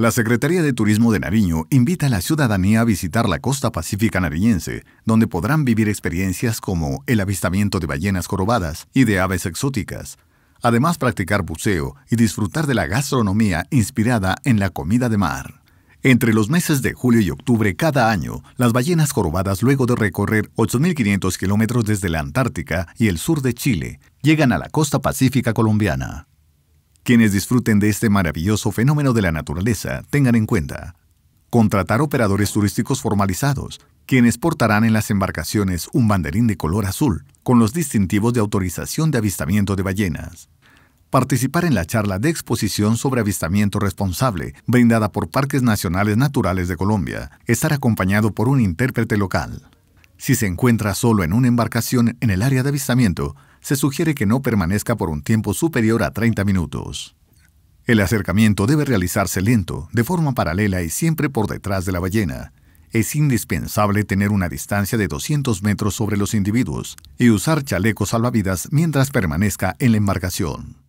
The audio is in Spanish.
La Secretaría de Turismo de Nariño invita a la ciudadanía a visitar la costa pacífica nariñense, donde podrán vivir experiencias como el avistamiento de ballenas jorobadas y de aves exóticas. Además, practicar buceo y disfrutar de la gastronomía inspirada en la comida de mar. Entre los meses de julio y octubre cada año, las ballenas jorobadas, luego de recorrer 8.500 kilómetros desde la Antártica y el sur de Chile, llegan a la costa pacífica colombiana. Quienes disfruten de este maravilloso fenómeno de la naturaleza tengan en cuenta contratar operadores turísticos formalizados, quienes portarán en las embarcaciones un banderín de color azul con los distintivos de autorización de avistamiento de ballenas. Participar en la charla de exposición sobre avistamiento responsable brindada por Parques Nacionales Naturales de Colombia. Estar acompañado por un intérprete local. Si se encuentra solo en una embarcación en el área de avistamiento, se sugiere que no permanezca por un tiempo superior a 30 minutos. El acercamiento debe realizarse lento, de forma paralela y siempre por detrás de la ballena. Es indispensable tener una distancia de 200 metros sobre los individuos y usar chalecos salvavidas mientras permanezca en la embarcación.